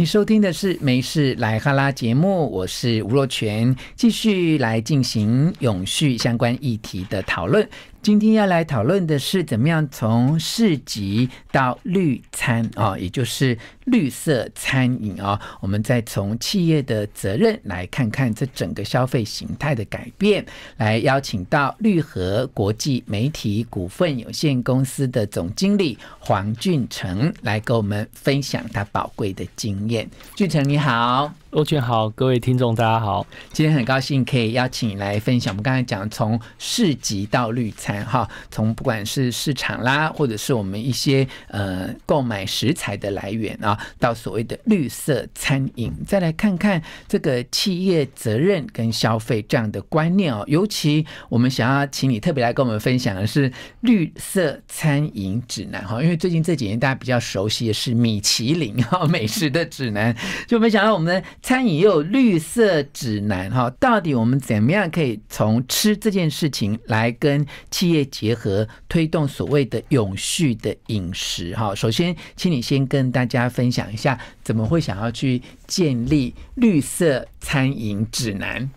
你收听的是《没事来哈拉》节目，我是吴若全，继续来进行永续相关议题的讨论。今天要来讨论的是怎么样从市集到绿餐啊，也就是绿色餐饮啊。我们再从企业的责任来看看这整个消费形态的改变。来邀请到绿和国际媒体股份有限公司的总经理黄俊成来跟我们分享他宝贵的经验。俊成你好。罗全好，各位听众大家好，今天很高兴可以邀请你来分享。我们刚才讲从市集到绿餐，哈，从不管是市场啦，或者是我们一些呃购买食材的来源啊，到所谓的绿色餐饮，再来看看这个企业责任跟消费这样的观念哦。尤其我们想要请你特别来跟我们分享的是绿色餐饮指南哈，因为最近这几年大家比较熟悉的是米其林哈美食的指南，就没想到我们的。餐饮也有绿色指南哈，到底我们怎么样可以从吃这件事情来跟企业结合，推动所谓的永续的饮食哈？首先，请你先跟大家分享一下，怎么会想要去建立绿色餐饮指南？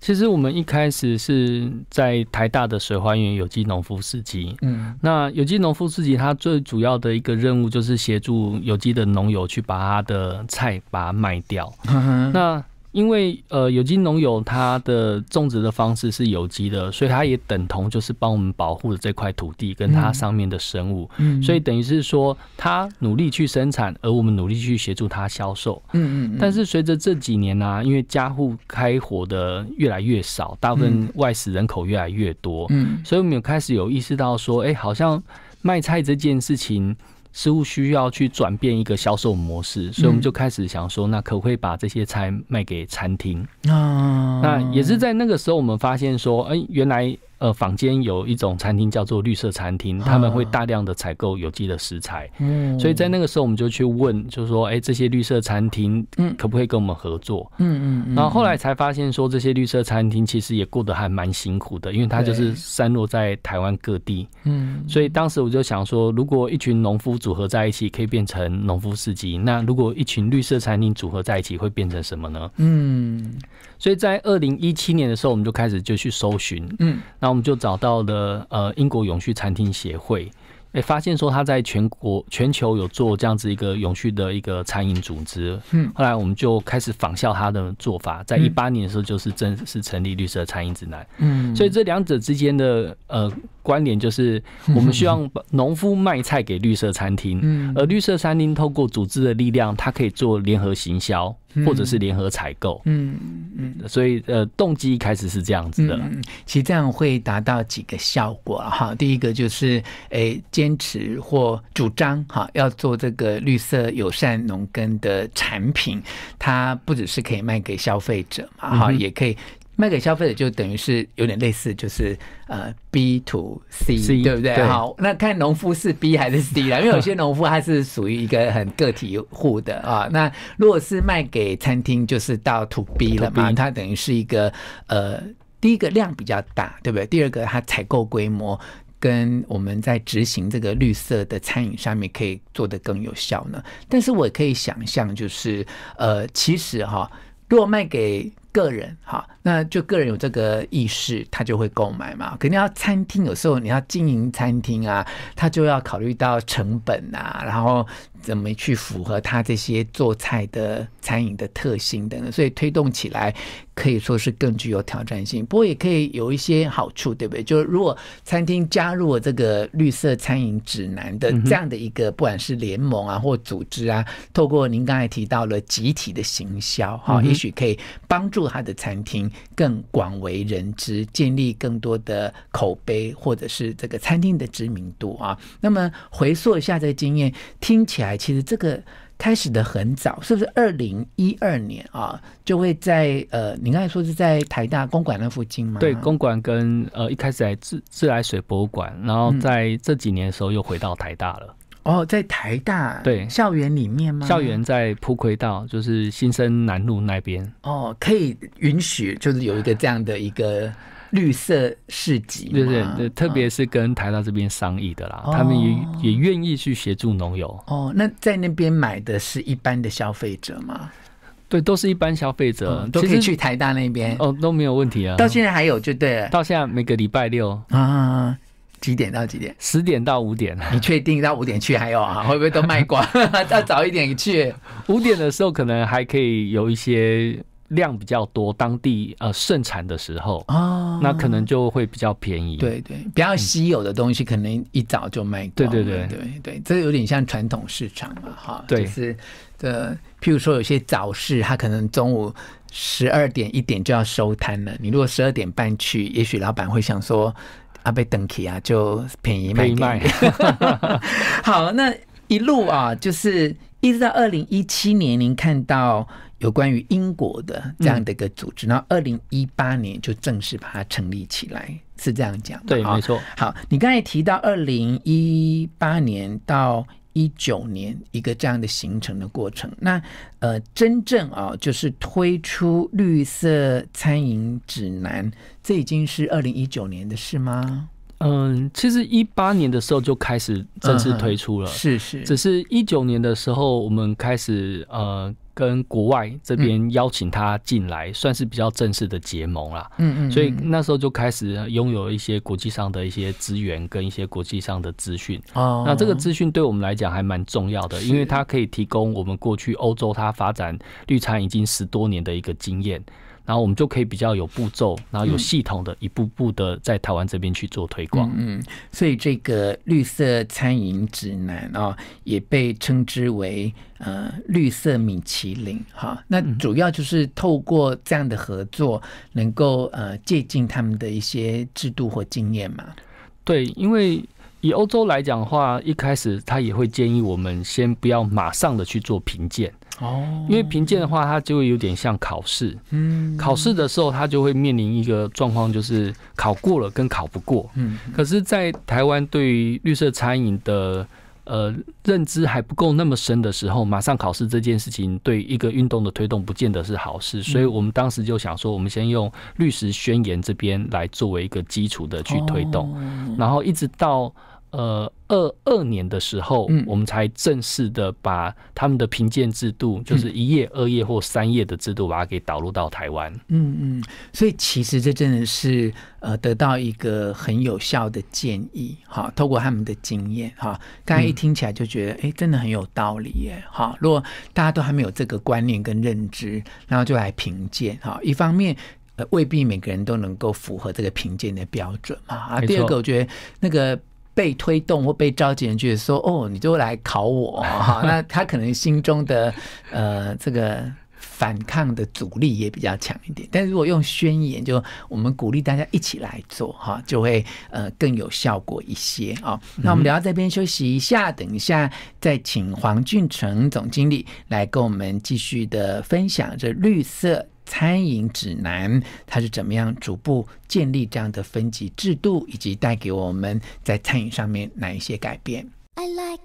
其实我们一开始是在台大的水花园有机农夫市集，嗯，那有机农夫市集它最主要的一个任务就是协助有机的农友去把他的菜把它卖掉，那。因为呃，有机农友他的种植的方式是有机的，所以他也等同就是帮我们保护了这块土地跟它上面的生物。嗯，所以等于是说，他努力去生产，而我们努力去协助他销售。嗯嗯。但是随着这几年呢，因为家户开火的越来越少，大部分外食人口越来越多，嗯，所以我们有开始有意识到说，哎，好像卖菜这件事情。似乎需要去转变一个销售模式，所以我们就开始想说，那可不可以把这些菜卖给餐厅？啊，那也是在那个时候，我们发现说，哎，原来。呃，坊间有一种餐厅叫做绿色餐厅，他们会大量的采购有机的食材，嗯，所以在那个时候我们就去问，就是说，哎，这些绿色餐厅，嗯，可不可以跟我们合作？嗯嗯，然后后来才发现说，这些绿色餐厅其实也过得还蛮辛苦的，因为它就是散落在台湾各地，嗯，所以当时我就想说，如果一群农夫组合在一起，可以变成农夫市集，那如果一群绿色餐厅组合在一起，会变成什么呢？嗯，所以在二零一七年的时候，我们就开始就去搜寻，嗯，那。我们就找到了呃英国永续餐厅协会，哎，发现说他在全国全球有做这样子一个永续的一个餐饮组织，嗯，后来我们就开始仿效他的做法，在一八年的时候就是正式成立绿色餐饮指南，嗯，所以这两者之间的呃。关联就是，我们希望农夫卖菜给绿色餐厅，而绿色餐厅透过组织的力量，它可以做联合行销或者是联合采购。嗯嗯，所以呃，动机一开始是这样子的。其实这样会达到几个效果哈。第一个就是，诶，坚持或主张哈，要做这个绿色友善农耕的产品，它不只是可以卖给消费者嘛，哈，也可以。卖给消费者就等于是有点类似，就是呃 B to C，对不对？好，那看农夫是 B 还是 C 啦，因为有些农夫他是属于一个很个体户的啊。那如果是卖给餐厅，就是到 To B 了嘛，它等于是一个呃，第一个量比较大，对不对？第二个它采购规模跟我们在执行这个绿色的餐饮上面可以做得更有效呢。但是我可以想象，就是呃，其实哈，如果卖给个人哈，那就个人有这个意识，他就会购买嘛。肯定要餐厅，有时候你要经营餐厅啊，他就要考虑到成本啊，然后。怎么去符合他这些做菜的餐饮的特性等等，所以推动起来可以说是更具有挑战性。不过也可以有一些好处，对不对？就是如果餐厅加入了这个绿色餐饮指南的这样的一个，不管是联盟啊或组织啊，透过您刚才提到了集体的行销，哈，也许可以帮助他的餐厅更广为人知，建立更多的口碑，或者是这个餐厅的知名度啊。那么回溯一下这个经验，听起来。其实这个开始的很早，是不是二零一二年啊，就会在呃，你刚才说是在台大公馆那附近吗？对，公馆跟呃一开始在自自来水博物馆，然后在这几年的时候又回到台大了。哦，在台大对校园里面吗？校园在铺葵道，就是新生南路那边。哦，可以允许就是有一个这样的一个。绿色市集嘛，对对对，特别是跟台大这边商议的啦，他们也也愿意去协助农友。哦，那在那边买的是一般的消费者吗？对，都是一般消费者，都可以去台大那边哦，都没有问题啊。到现在还有就对了，到现在每个礼拜六啊，几点到几点？十点到五点。你确定到五点去还有啊？会不会都卖光？要早一点去。五点的时候可能还可以有一些量比较多，当地呃盛产的时候哦，那可能就会比较便宜。对对，比较稀有的东西可能一早就卖光。对对对对对，这有点像传统市场嘛，哈，就是的。譬如说，有些早市，它可能中午十二点一点就要收摊了。你如果十二点半去，也许老板会想说：“啊，被等起啊，就便宜卖卖。” 好，那一路啊，就是一直到二零一七年，您看到有关于英国的这样的一个组织，然后二零一八年就正式把它成立起来，是这样讲对，没错。好，你刚才提到二零一八年到。一九年一个这样的形成的过程，那呃，真正啊，就是推出绿色餐饮指南，这已经是二零一九年的事吗？嗯，其实一八年的时候就开始正式推出了，是是，只是一九年的时候我们开始呃。跟国外这边邀请他进来，算是比较正式的结盟啦。嗯嗯，所以那时候就开始拥有一些国际上的一些资源跟一些国际上的资讯。哦，那这个资讯对我们来讲还蛮重要的，因为它可以提供我们过去欧洲它发展绿茶已经十多年的一个经验。然后我们就可以比较有步骤，然后有系统的一步步的在台湾这边去做推广。嗯，所以这个绿色餐饮指南啊，也被称之为呃绿色米其林哈。那主要就是透过这样的合作，能够呃借鉴他们的一些制度或经验嘛。对，因为以欧洲来讲的话，一开始他也会建议我们先不要马上的去做评鉴。哦，因为评鉴的话，它就会有点像考试。嗯，考试的时候，它就会面临一个状况，就是考过了跟考不过。嗯，可是，在台湾对于绿色餐饮的呃认知还不够那么深的时候，马上考试这件事情对一个运动的推动不见得是好事。所以我们当时就想说，我们先用绿食宣言这边来作为一个基础的去推动，然后一直到。呃，二二年的时候，嗯我们才正式的把他们的评鉴制度，就是一页、二页或三页的制度，把它给导入到台湾。嗯嗯，所以其实这真的是呃，得到一个很有效的建议。哈，透过他们的经验，哈，刚才一听起来就觉得，哎，真的很有道理耶。哈，如果大家都还没有这个观念跟认知，然后就来评鉴，哈，一方面呃，未必每个人都能够符合这个评鉴的标准嘛。啊，第二个，我觉得那个。被推动或被召集人觉得说：“哦，你就来考我 哈。”那他可能心中的呃这个反抗的阻力也比较强一点。但是如果用宣言，就我们鼓励大家一起来做哈，就会呃更有效果一些啊。那我们聊到这边休息一下，等一下再请黄俊成总经理来跟我们继续的分享这绿色。餐饮指南，它是怎么样逐步建立这样的分级制度，以及带给我们在餐饮上面哪一些改变？I like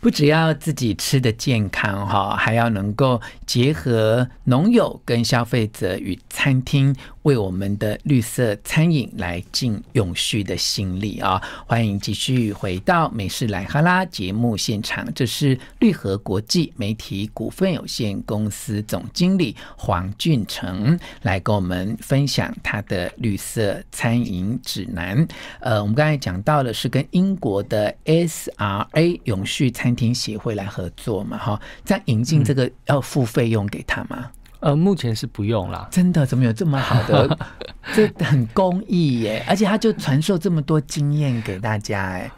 不只要自己吃的健康哈，还要能够结合农友跟消费者与餐厅为我们的绿色餐饮来尽永续的心力啊！欢迎继续回到美式莱哈拉节目现场，这是绿和国际媒体股份有限公司总经理黄俊成来跟我们分享他的绿色餐饮指南。呃，我们刚才讲到的是跟英国的 SRA 永续餐厅协会来合作嘛，哈，在引进这个要付费用给他吗？呃，目前是不用啦。真的？怎么有这么好的？这很公益耶，而且他就传授这么多经验给大家，哎。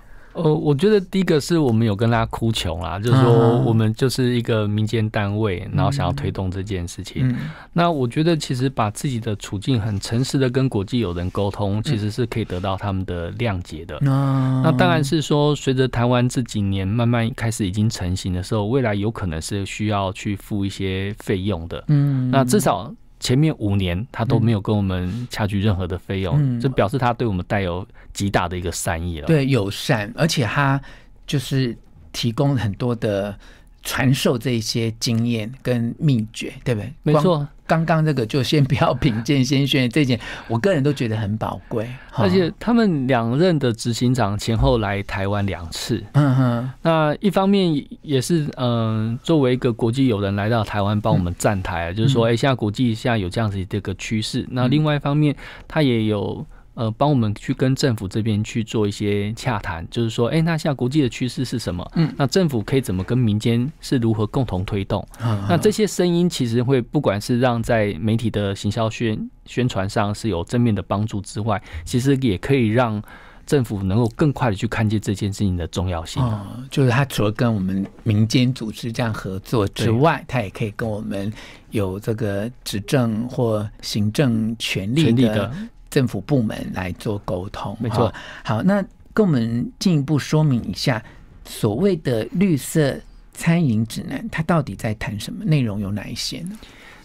呃，我觉得第一个是我们有跟大家哭穷啦，就是说我们就是一个民间单位，然后想要推动这件事情。那我觉得其实把自己的处境很诚实的跟国际友人沟通，其实是可以得到他们的谅解的。那当然是说，随着台湾这几年慢慢开始已经成型的时候，未来有可能是需要去付一些费用的。嗯，那至少。前面五年他都没有跟我们掐取任何的费用，这表示他对我们带有极大的一个善意了。对，友善，而且他就是提供很多的传授这些经验跟秘诀，对不对？没错。刚刚这个就先不要品鉴，先选这件，我个人都觉得很宝贵。而且他们两任的执行长前后来台湾两次，嗯哼。那一方面也是，嗯，作为一个国际友人来到台湾帮我们站台，就是说，哎，现在国际现在有这样子这个趋势。那另外一方面，他也有。呃，帮我们去跟政府这边去做一些洽谈，就是说，哎，那现在国际的趋势是什么？嗯，那政府可以怎么跟民间是如何共同推动？嗯那这些声音其实会不管是让在媒体的行销宣宣传上是有正面的帮助之外，其实也可以让政府能够更快的去看见这件事情的重要性。哦，就是他除了跟我们民间组织这样合作之外，他也可以跟我们有这个执政或行政权力的。政府部门来做沟通，没错。好，那跟我们进一步说明一下，所谓的绿色餐饮指南，它到底在谈什么？内容有哪一些呢？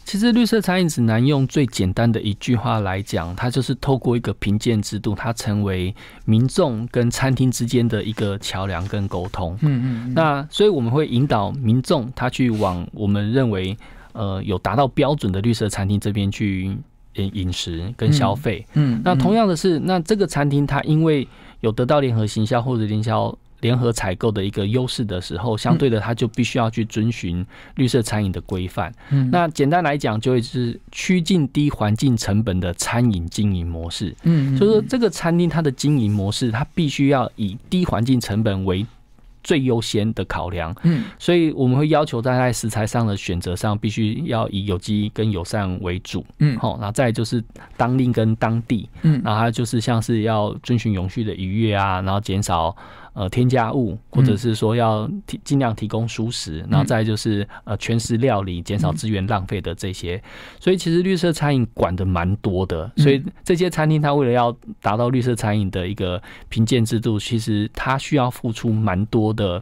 其实，绿色餐饮指南用最简单的一句话来讲，它就是透过一个评鉴制度，它成为民众跟餐厅之间的一个桥梁跟沟通。嗯嗯。那所以我们会引导民众他去往我们认为呃有达到标准的绿色餐厅这边去。饮饮食跟消费，嗯，那同样的是，那这个餐厅它因为有得到联合行销或者联销联合采购的一个优势的时候，相对的，它就必须要去遵循绿色餐饮的规范。嗯，那简单来讲，就会是趋近低环境成本的餐饮经营模式。嗯，所以说这个餐厅它的经营模式，它必须要以低环境成本为。最优先的考量，嗯，所以我们会要求大家在食材上的选择上，必须要以有机跟友善为主，嗯，好，然后再就是当令跟当地，嗯，然后就是像是要遵循永续的愉悦啊，然后减少。呃，添加物，或者是说要提尽量提供熟食，然后再就是呃全食料理，减少资源浪费的这些。所以其实绿色餐饮管的蛮多的，所以这些餐厅它为了要达到绿色餐饮的一个评鉴制度，其实它需要付出蛮多的。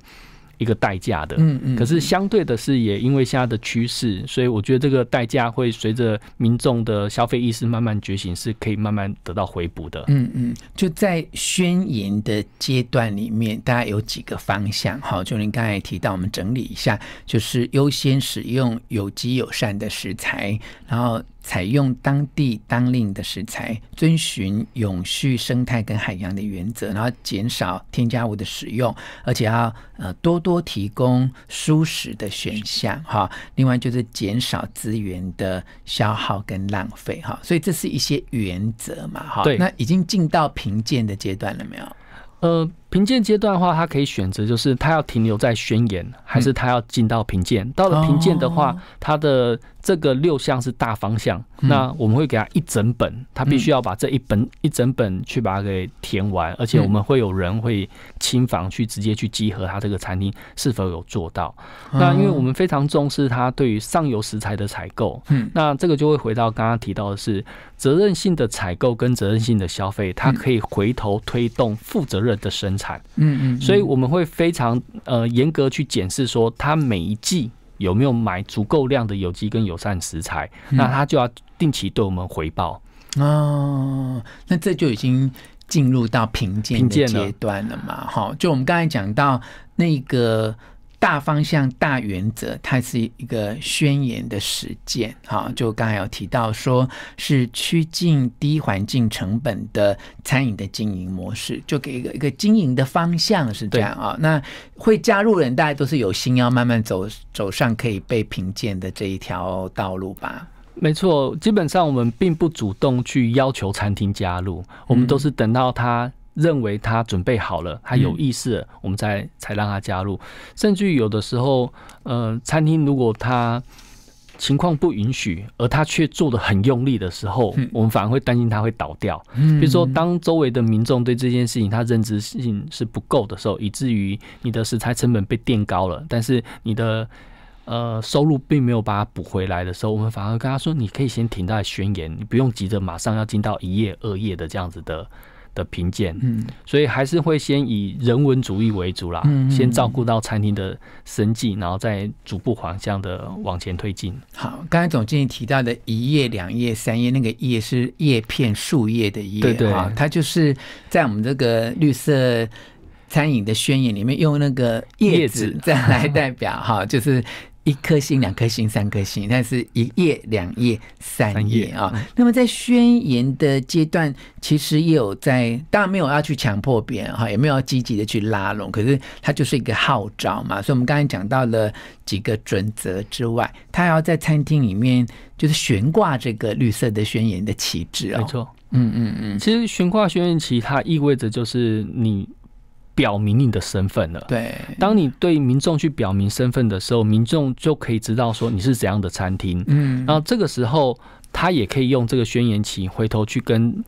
一个代价的，嗯嗯，可是相对的是，也因为现在的趋势，所以我觉得这个代价会随着民众的消费意识慢慢觉醒，是可以慢慢得到回补的。嗯嗯，就在宣言的阶段里面，大家有几个方向，哈，就您刚才提到，我们整理一下，就是优先使用有机友善的食材，然后。采用当地当令的食材，遵循永续生态跟海洋的原则，然后减少添加物的使用，而且要呃多多提供舒适的选项哈。另外就是减少资源的消耗跟浪费哈。所以这是一些原则嘛哈。对。那已经进到评鉴的阶段了没有？呃，评鉴阶段的话，他可以选择就是他要停留在宣言，还是他要进到评鉴。到了评鉴的话，他的。这个六项是大方向，那我们会给他一整本，他必须要把这一本一整本去把它给填完，而且我们会有人会亲访去直接去集合他这个餐厅是否有做到。那因为我们非常重视他对于上游食材的采购，嗯，那这个就会回到刚刚提到的是责任性的采购跟责任性的消费，它可以回头推动负责任的生产，嗯嗯，所以我们会非常呃严格去检视说他每一季。有没有买足够量的有机跟友善食材？那他就要定期对我们回报哦。那这就已经进入到评鉴的阶段了嘛？哈，就我们刚才讲到那个。大方向、大原则，它是一个宣言的实践。哈，就刚才有提到，说是趋近低环境成本的餐饮的经营模式，就给一个一个经营的方向是这样啊。那会加入人，大家都是有心要慢慢走走上可以被评鉴的这一条道路吧？没错，基本上我们并不主动去要求餐厅加入，我们都是等到他。认为他准备好了，他有意识，我们才才让他加入。甚至于有的时候，呃，餐厅如果他情况不允许，而他却做的很用力的时候，我们反而会担心他会倒掉。比如说，当周围的民众对这件事情他认知性是不够的时候，以至于你的食材成本被垫高了，但是你的呃收入并没有把它补回来的时候，我们反而跟他说：“你可以先停在宣言，你不用急着马上要进到一页、二页的这样子的。”的评鉴，嗯，所以还是会先以人文主义为主啦，嗯先照顾到餐厅的生计，然后再逐步方向的往前推进。好，刚才总经理提到的一页、两页、三页，那个叶是叶片、树叶的叶，对对，它就是在我们这个绿色餐饮的宣言里面用那个叶子。再来代表哈，就是一颗星、两颗星、三颗星，但是一页、两页、三页啊。那么在宣言的阶段，其实也有在，当然没有要去强迫别人哈，也没有要积极的去拉拢，可是它就是一个号召嘛。所以，我们刚才讲到了几个准则之外，他要在餐厅里面就是悬挂这个绿色的宣言的旗帜啊。没错，嗯嗯嗯。其实悬挂宣言旗，它意味着就是你。表明你的身份了。对，当你对民众去表明身份的时候，民众就可以知道说你是怎样的餐厅。嗯，然后这个时候他也可以用这个宣言旗回头去跟。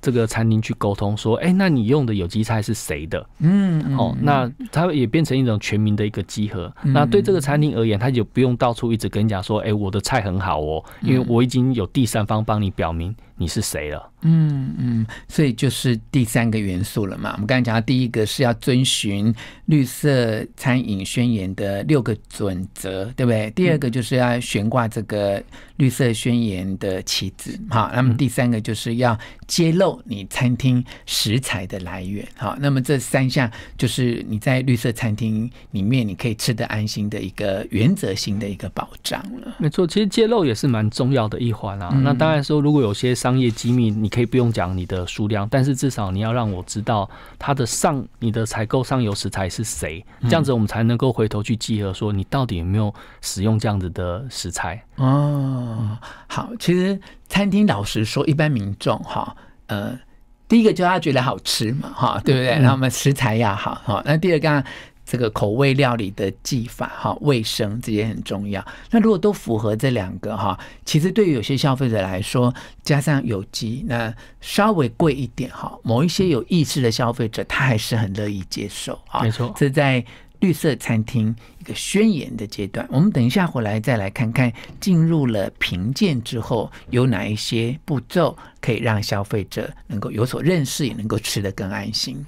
这个餐厅去沟通说，哎，那你用的有机菜是谁的？嗯，哦，那它也变成一种全民的一个集合。那对这个餐厅而言，他就不用到处一直跟你讲说，哎，我的菜很好哦，因为我已经有第三方帮你表明你是谁了。嗯嗯，所以就是第三个元素了嘛。我们刚才讲到第一个是要遵循绿色餐饮宣言的六个准则，对不对？第二个就是要悬挂这个绿色宣言的旗子，好，那么第三个就是要揭露。你餐厅食材的来源，好，那么这三项就是你在绿色餐厅里面你可以吃得安心的一个原则性的一个保障了。没错，其实揭露也是蛮重要的一环啊。那当然说，如果有些商业机密，你可以不用讲你的数量，但是至少你要让我知道它的上你的采购上游食材是谁，这样子我们才能够回头去集合说你到底有没有使用这样子的食材。哦，好，其实餐厅老实说，一般民众哈。呃，第一个就是他觉得好吃嘛，哈，对不对？然后我们食材要好，哈。那第二个，这个口味料理的技法，哈，卫生这些很重要。那如果都符合这两个，哈，其实对于有些消费者来说，加上有机，那稍微贵一点，哈，某一些有意识的消费者，他还是很乐意接受啊。没错，这在。绿色餐厅一个宣言的阶段，我们等一下回来再来看看，进入了评鉴之后有哪一些步骤可以让消费者能够有所认识，也能够吃得更安心。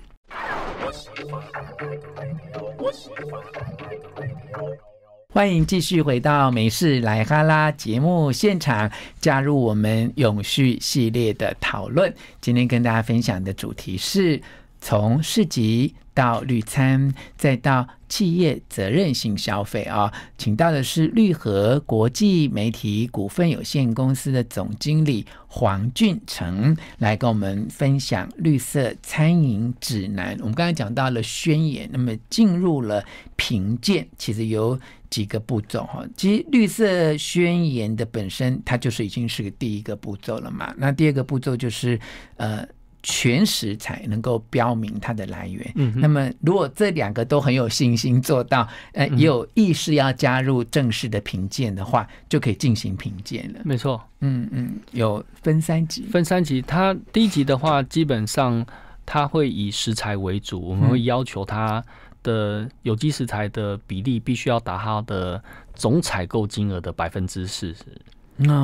欢迎继续回到美式来哈拉节目现场，加入我们永续系列的讨论。今天跟大家分享的主题是从市集。到绿餐，再到企业责任性消费啊，请到的是绿和国际媒体股份有限公司的总经理黄俊成，来跟我们分享绿色餐饮指南。我们刚才讲到了宣言，那么进入了评鉴，其实有几个步骤哈。其实绿色宣言的本身，它就是已经是第一个步骤了嘛。那第二个步骤就是呃。全食材能够标明它的来源，嗯，那么如果这两个都很有信心做到，呃，也有意识要加入正式的评鉴的话，就可以进行评鉴了。没错，嗯嗯，有分三级，分三级。它第一级的话，基本上它会以食材为主，我们会要求它的有机食材的比例必须要达它的总采购金额的百分之四十。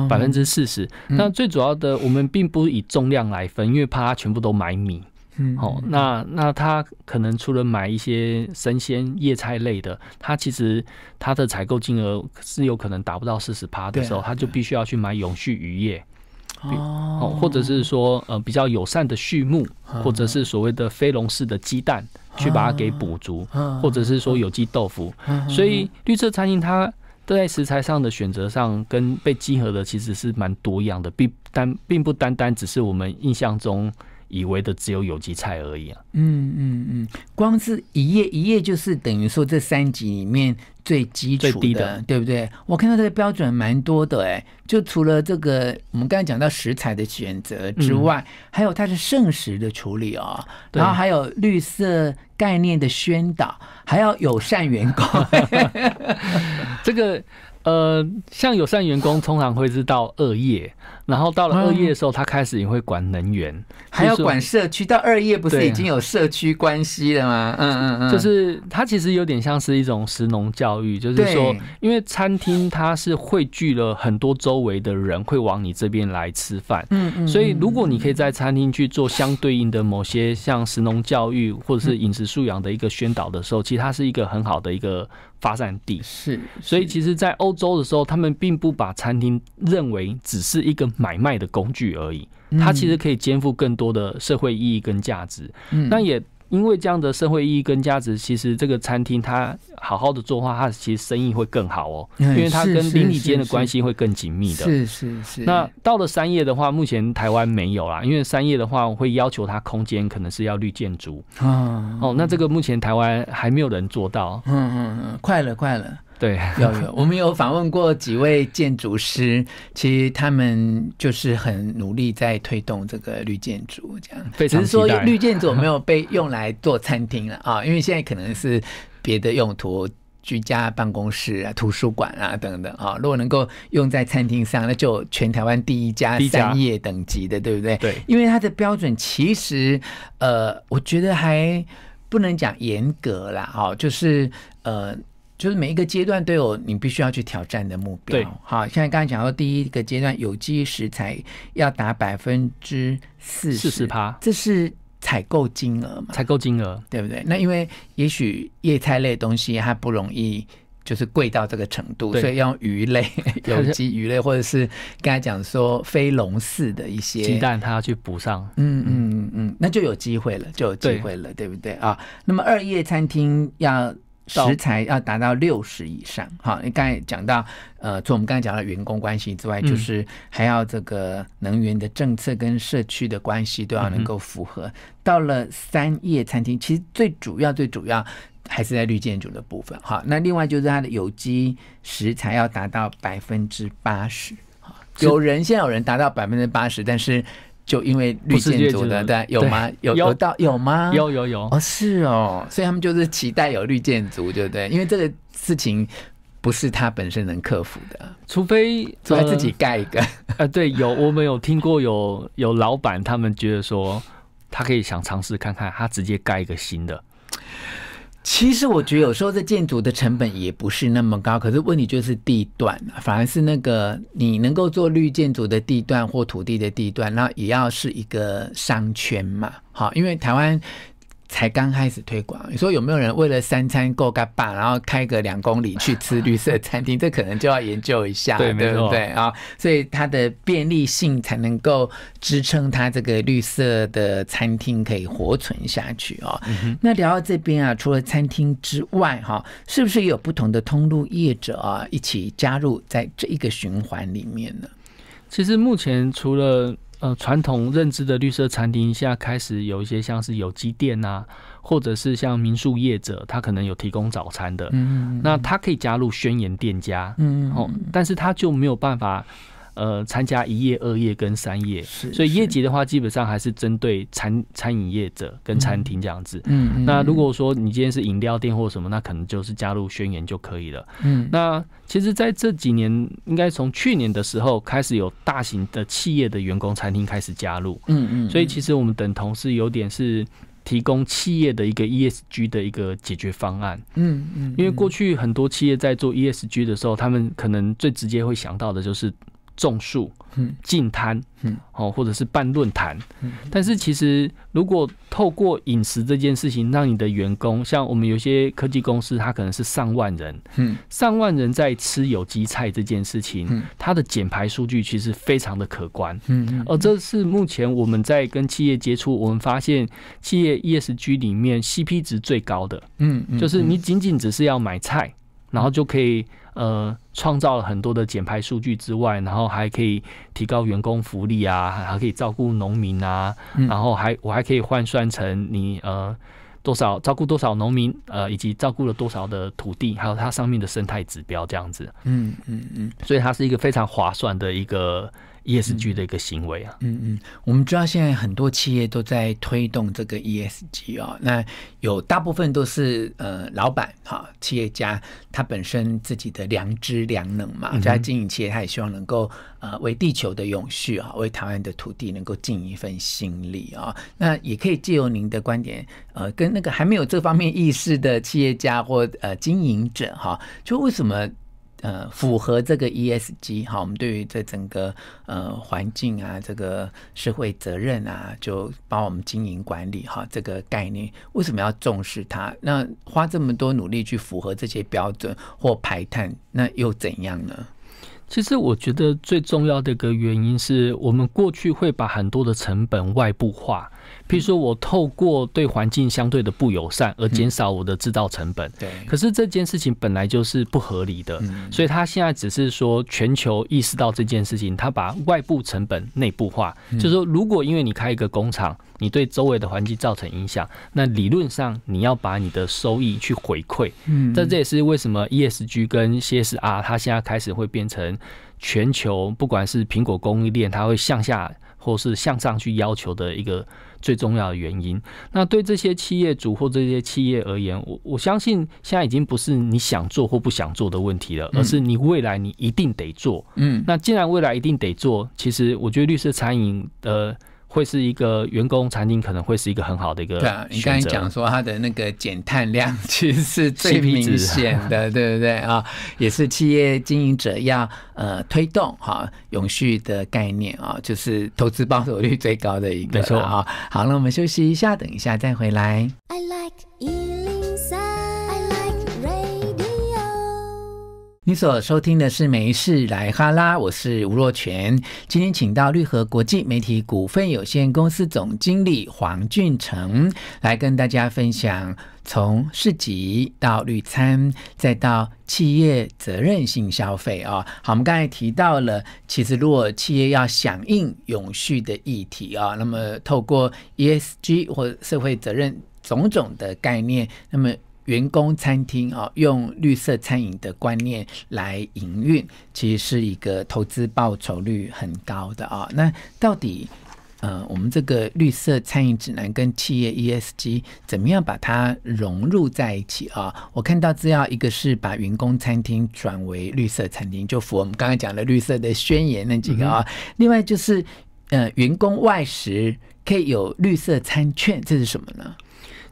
百分之四十，那最主要的，我们并不以重量来分，因为怕他全部都买米。嗯，哦，那那他可能除了买一些生鲜叶菜类的，他其实他的采购金额是有可能达不到四十趴的时候，他就必须要去买永续渔业，哦，或者是说呃比较友善的畜牧，或者是所谓的非龙式的鸡蛋，去把它给补足，或者是说有机豆腐。所以绿色餐饮它。在食材上的选择上，跟被集合的其实是蛮多样的，并单并不单单只是我们印象中以为的只有有机菜而已啊。嗯嗯嗯，光是一页一页就是等于说这三级里面。最基础的，对不对？我看到这个标准蛮多的，哎，就除了这个我们刚才讲到食材的选择之外，还有它是剩食的处理哦，然后还有绿色概念的宣导，还要友善员工。这个呃，像友善员工通常会是到二页。然后到了二月的时候，他开始也会管能源，还要管社区。到二月不是已经有社区关系了吗？嗯嗯嗯，就是它其实有点像是一种食农教育，就是说，因为餐厅它是汇聚了很多周围的人会往你这边来吃饭，嗯嗯，所以如果你可以在餐厅去做相对应的某些像食农教育或者是饮食素养的一个宣导的时候，其实它是一个很好的一个发散地。是，所以其实，在欧洲的时候，他们并不把餐厅认为只是一个。买卖的工具而已，它其实可以肩负更多的社会意义跟价值。那也因为这样的社会意义跟价值，其实这个餐厅它好好的做的话，它其实生意会更好哦，因为它跟邻里间的关系会更紧密的。是是是。那到了三叶的话，目前台湾没有啦，因为三叶的话会要求它空间可能是要绿建筑啊。哦，那这个目前台湾还没有人做到。嗯嗯嗯，快了快了。对，有有，我们有访问过几位建筑师，其实他们就是很努力在推动这个绿建筑，这样。只是说绿建筑没有被用来做餐厅了啊，因为现在可能是别的用途，居家办公室啊、图书馆啊等等啊。如果能够用在餐厅上，那就全台湾第一家三叶等级的，对不对？对，因为它的标准其实呃，我觉得还不能讲严格啦，哈，就是呃。就是每一个阶段都有你必须要去挑战的目标。对，好，现在刚才讲到第一个阶段，有机食材要达百分之四四十趴，这是采购金额嘛？采购金额，对不对？那因为也许叶菜类东西它不容易，就是贵到这个程度，所以要用鱼类、有机鱼类，或者是刚才讲说非笼式的一些鸡蛋，它要去补上。嗯嗯嗯嗯，那就有机会了，就有机会了，对不对啊？那么二叶餐厅要。食材要达到六十以上，好，你刚才讲到，呃，从我们刚才讲到员工关系之外，就是还要这个能源的政策跟社区的关系都要能够符合。到了三叶餐厅，其实最主要、最主要还是在绿建筑的部分，哈。那另外就是它的有机食材要达到百分之八十，有人现在有人达到百分之八十，但是。就因为绿建筑的，对，有吗？有有到有吗？有有有哦，是哦，所以他们就是期待有绿建筑，对不对？因为这个事情不是他本身能克服的，除非除非自己盖一个。呃，对，有我们有听过有有老板他们觉得说，他可以想尝试看看，他直接盖一个新的。其实我觉得有时候这建筑的成本也不是那么高，可是问题就是地段反而是那个你能够做绿建筑的地段或土地的地段，那也要是一个商圈嘛，好，因为台湾。才刚开始推广，你说有没有人为了三餐够个饱，然后开个两公里去吃绿色餐厅？这可能就要研究一下，对不对啊？所以它的便利性才能够支撑它这个绿色的餐厅可以活存下去哦。那聊到这边啊，除了餐厅之外，哈，是不是也有不同的通路业者啊一起加入在这一个循环里面呢？其实目前除了呃，传统认知的绿色餐厅，现在开始有一些像是有机店啊，或者是像民宿业者，他可能有提供早餐的，嗯，那他可以加入宣言店家，嗯，哦，但是他就没有办法。呃，参加一业、二业跟三业，所以业绩的话，基本上还是针对餐餐饮业者跟餐厅这样子。嗯，那如果说你今天是饮料店或什么，那可能就是加入宣言就可以了。嗯，那其实在这几年，应该从去年的时候开始，有大型的企业的员工餐厅开始加入。嗯嗯，所以其实我们等同是有点是提供企业的一个 ESG 的一个解决方案。嗯嗯，因为过去很多企业在做 ESG 的时候，他们可能最直接会想到的就是。种树、进摊，哦，或者是办论坛。但是其实，如果透过饮食这件事情，让你的员工，像我们有些科技公司，它可能是上万人，上万人在吃有机菜这件事情，它的减排数据其实非常的可观。嗯，而这是目前我们在跟企业接触，我们发现企业 ESG 里面 CP 值最高的。嗯，就是你仅仅只是要买菜，然后就可以。呃，创造了很多的减排数据之外，然后还可以提高员工福利啊，还可以照顾农民啊，然后还我还可以换算成你呃多少照顾多少农民，呃以及照顾了多少的土地，还有它上面的生态指标这样子。嗯嗯嗯，所以它是一个非常划算的一个。ESG 的一个行为啊，嗯嗯，我们知道现在很多企业都在推动这个 ESG 啊，那有大部分都是呃老板哈，企业家他本身自己的良知良能嘛，在经营企业，他也希望能够呃为地球的永续啊，为台湾的土地能够尽一份心力啊，那也可以借由您的观点，呃，跟那个还没有这方面意识的企业家或呃经营者哈，就为什么？呃，符合这个 ESG 哈，我们对于这整个呃环境啊，这个社会责任啊，就帮我们经营管理哈，这个概念为什么要重视它？那花这么多努力去符合这些标准或排碳，那又怎样呢？其实我觉得最重要的一个原因是我们过去会把很多的成本外部化。譬如说，我透过对环境相对的不友善而减少我的制造成本，对。可是这件事情本来就是不合理的，所以他现在只是说全球意识到这件事情，他把外部成本内部化，就是说，如果因为你开一个工厂，你对周围的环境造成影响，那理论上你要把你的收益去回馈。嗯，但这也是为什么 ESG 跟 CSR 它现在开始会变成全球，不管是苹果供应链，它会向下或是向上去要求的一个。最重要的原因，那对这些企业主或这些企业而言，我我相信现在已经不是你想做或不想做的问题了，而是你未来你一定得做。嗯，那既然未来一定得做，其实我觉得绿色餐饮的。会是一个员工餐厅，可能会是一个很好的一个。对啊，你刚才讲说它的那个减碳量其实是最明显的，对不对啊？也是企业经营者要呃推动哈永续的概念啊，就是投资报酬率最高的一个。没错啊。好，那我们休息一下，等一下再回来。I like 你所收听的是《没事来哈拉》，我是吴若全。今天请到绿河国际媒体股份有限公司总经理黄俊成来跟大家分享，从市集到绿餐，再到企业责任性消费啊。好，我们刚才提到了，其实如果企业要响应永续的议题啊，那么透过 ESG 或社会责任种种的概念，那么。员工餐厅啊，用绿色餐饮的观念来营运，其实是一个投资报酬率很高的啊。那到底呃，我们这个绿色餐饮指南跟企业 ESG 怎么样把它融入在一起啊？我看到资料，一个是把员工餐厅转为绿色餐厅，就符合我们刚才讲的绿色的宣言那几个啊。另外就是呃，员工外食可以有绿色餐券，这是什么呢？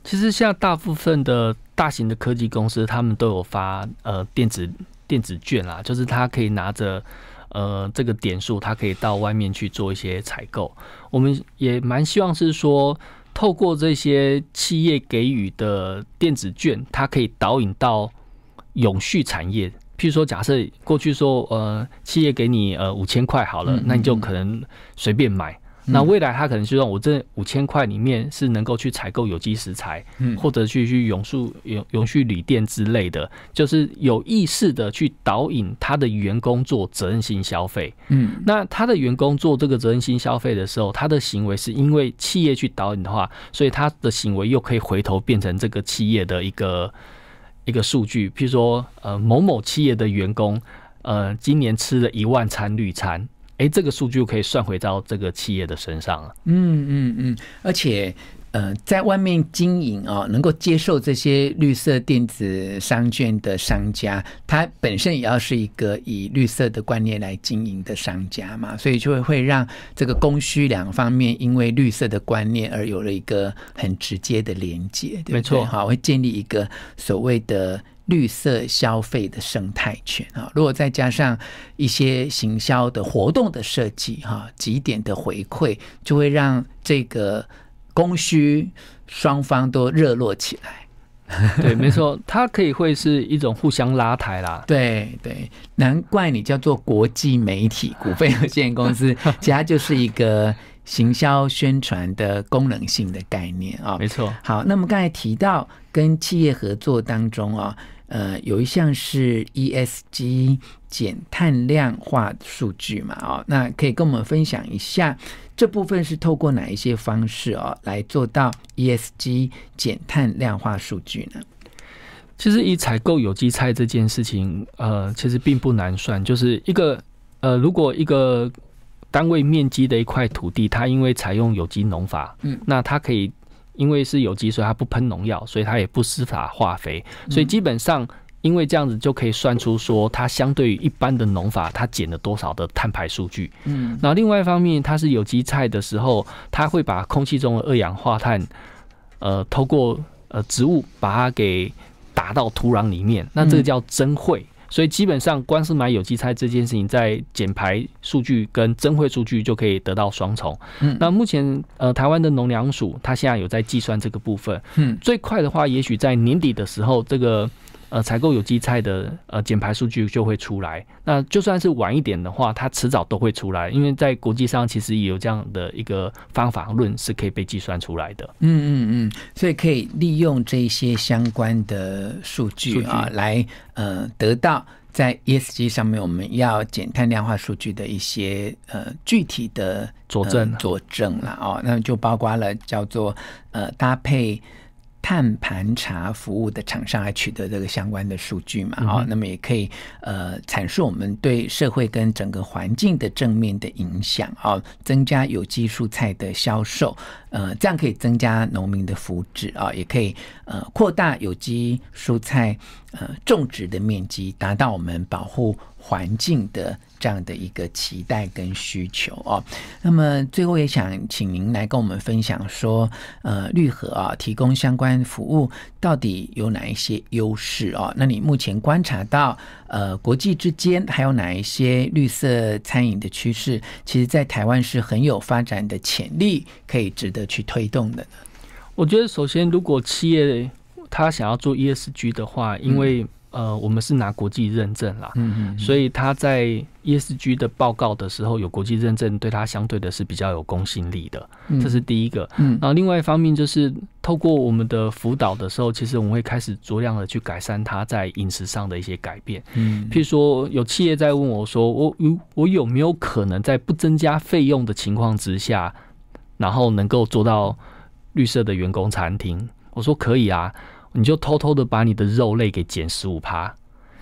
其实像大部分的大型的科技公司，他们都有发呃电子电子券啦，就是他可以拿着呃这个点数，他可以到外面去做一些采购。我们也蛮希望是说，透过这些企业给予的电子券，它可以导引到永续产业。譬如说，假设过去说呃企业给你呃五千块好了，那你就可能随便买。那未来他可能希望我这五千块里面是能够去采购有机食材，嗯，或者去去永续永永续锂电之类的，就是有意识的去导引他的员工做责任心消费，嗯，那他的员工做这个责任心消费的时候，他的行为是因为企业去导引的话，所以他的行为又可以回头变成这个企业的一个一个数据，譬如说呃某某企业的员工呃今年吃了一万餐绿餐。哎，这个数据可以算回到这个企业的身上了。嗯嗯嗯，而且，呃，在外面经营啊，能够接受这些绿色电子商券的商家，他本身也要是一个以绿色的观念来经营的商家嘛，所以就会会让这个供需两方面因为绿色的观念而有了一个很直接的连接。没错，好，会建立一个所谓的。绿色消费的生态圈啊，如果再加上一些行销的活动的设计哈，几点的回馈，就会让这个供需双方都热络起来。对，没错，它可以会是一种互相拉抬啦。对对，难怪你叫做国际媒体股份有限公司，其实就是一个行销宣传的功能性的概念啊。没错。好，那么刚才提到跟企业合作当中啊。呃，有一项是 ESG 减碳量化数据嘛？哦，那可以跟我们分享一下这部分是透过哪一些方式哦来做到 ESG 减碳量化数据呢？其实以采购有机菜这件事情，呃，其实并不难算，就是一个呃，如果一个单位面积的一块土地，它因为采用有机农法，嗯，那它可以。因为是有机，所以它不喷农药，所以它也不施法化肥，所以基本上因为这样子就可以算出说它相对于一般的农法，它减了多少的碳排数据。嗯，那另外一方面，它是有机菜的时候，它会把空气中的二氧化碳，呃，透过呃植物把它给打到土壤里面，那这个叫增汇。所以基本上，光是买有机菜这件事情，在减排数据跟增汇数据就可以得到双重。嗯，那目前呃，台湾的农粮署它现在有在计算这个部分。嗯，最快的话，也许在年底的时候，这个。呃采购有机菜的呃减排数据就会出来。那就算是晚一点的话，它迟早都会出来，因为在国际上其实也有这样的一个方法论是可以被计算出来的。嗯嗯嗯，所以可以利用这些相关的数据啊，来呃得到在 ESG 上面我们要减碳量化数据的一些呃具体的佐证佐证了哦，那就包括了叫做呃搭配。碳盘查服务的厂商来取得这个相关的数据嘛？哦，那么也可以呃阐述我们对社会跟整个环境的正面的影响啊，增加有机蔬菜的销售，呃，这样可以增加农民的福祉啊，也可以呃扩大有机蔬菜呃种植的面积，达到我们保护。环境的这样的一个期待跟需求哦，那么最后也想请您来跟我们分享说，呃，绿河啊提供相关服务到底有哪一些优势哦？那你目前观察到，呃，国际之间还有哪一些绿色餐饮的趋势，其实在台湾是很有发展的潜力，可以值得去推动的呢？我觉得首先，如果企业他想要做 ESG 的话，因为呃，我们是拿国际认证啦，嗯嗯，所以他在 ESG 的报告的时候有国际认证，对他相对的是比较有公信力的，这是第一个。嗯，然后另外一方面就是透过我们的辅导的时候，其实我们会开始酌量的去改善他在饮食上的一些改变。嗯，譬如说有企业在问我说，我有我有没有可能在不增加费用的情况之下，然后能够做到绿色的员工餐厅？我说可以啊。你就偷偷的把你的肉类给减十五趴，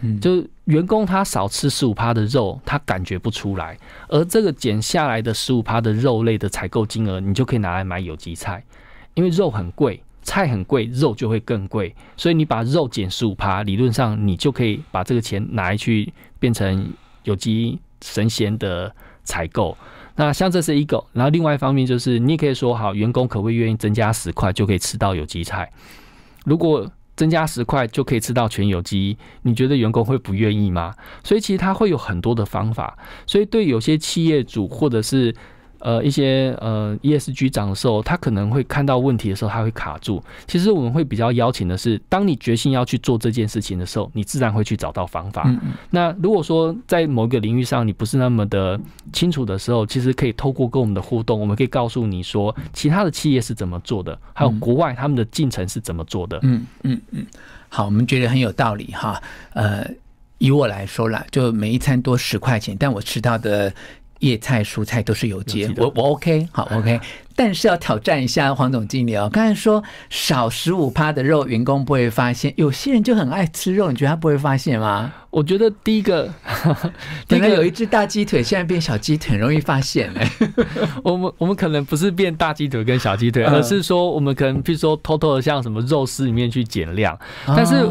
嗯，就员工他少吃十五趴的肉，他感觉不出来，而这个减下来的十五趴的肉类的采购金额，你就可以拿来买有机菜，因为肉很贵，菜很贵，肉就会更贵，所以你把肉减十五趴，理论上你就可以把这个钱拿来去变成有机神仙的采购。那像这是一个，然后另外一方面就是，你也可以说好，员工可不可以愿意增加十块就可以吃到有机菜？如果增加十块就可以吃到全有机，你觉得员工会不愿意吗？所以其实他会有很多的方法，所以对有些企业主或者是。呃，一些呃 ESG 长的时候，他可能会看到问题的时候，他会卡住。其实我们会比较邀请的是，当你决心要去做这件事情的时候，你自然会去找到方法。那如果说在某个领域上你不是那么的清楚的时候，其实可以透过跟我们的互动，我们可以告诉你说，其他的企业是怎么做的，还有国外他们的进程是怎么做的。嗯嗯嗯，好，我们觉得很有道理哈。呃，以我来说啦，就每一餐多十块钱，但我吃到的。叶菜、蔬菜都是有机，我我 OK，好 OK，但是要挑战一下黄总经理哦。刚才说少十五趴的肉，员工不会发现，有些人就很爱吃肉，你觉得他不会发现吗？我觉得第一个，本来有一只大鸡腿，现在变小鸡腿，容易发现哎。我们我们可能不是变大鸡腿跟小鸡腿，而是说我们可能比如说偷偷的像什么肉丝里面去减量，但是。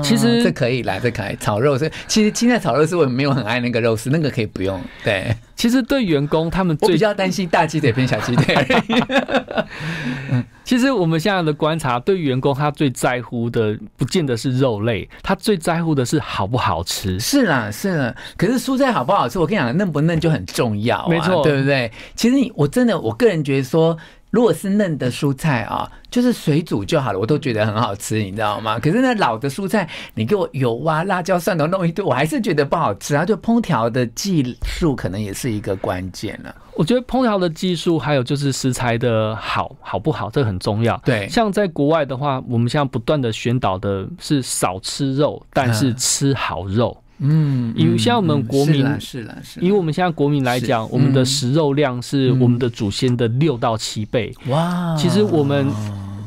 其实这可以啦，这可以炒肉丝。其实青菜炒肉丝我没有很爱那个肉丝，那个可以不用。对，其实对员工他们最比较担心大鸡腿变小鸡腿。其实我们现在的观察，对员工他最在乎的不见得是肉类，他最在乎的是好不好吃。是啦，是啦。可是蔬菜好不好吃，我跟你讲，嫩不嫩就很重要，没错，对不对？其实你我真的，我个人觉得说。如果是嫩的蔬菜啊，就是水煮就好了，我都觉得很好吃，你知道吗？可是那老的蔬菜，你给我油啊、辣椒、蒜头弄一堆，我还是觉得不好吃啊。就烹调的技术可能也是一个关键了。我觉得烹调的技术，还有就是食材的好好不好，这很重要。对，像在国外的话，我们现在不断的宣导的是少吃肉，但是吃好肉。嗯，以像我们国民是了是，以我们现在国民来讲，我们的食肉量是我们的祖先的六到七倍。哇，其实我们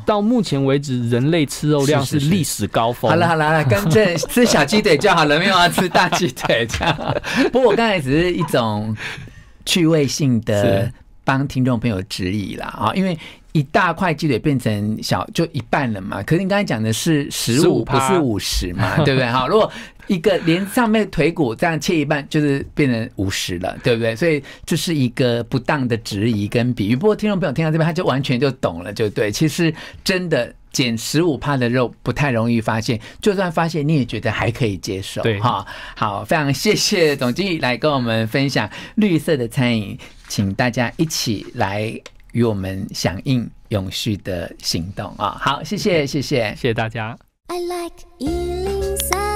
到目前为止，人类吃肉量是历史高峰。好了好了，了跟正吃小鸡腿就好了，没有要吃大鸡腿这样。不过我刚才只是一种趣味性的帮听众朋友指引啦啊，因为。一大块鸡腿变成小就一半了嘛？可是你刚才讲的是十五，不是五十嘛？对不对？好，如果一个连上面腿骨这样切一半，就是变成五十了，对不对？所以这是一个不当的质疑跟比喻。不过听众朋友听到这边，他就完全就懂了，就对。其实真的减十五帕的肉不太容易发现，就算发现你也觉得还可以接受。对，哈，好，非常谢谢总经理来跟我们分享绿色的餐饮，请大家一起来。与我们响应永续的行动啊！好，谢谢，谢谢，谢谢大家。I like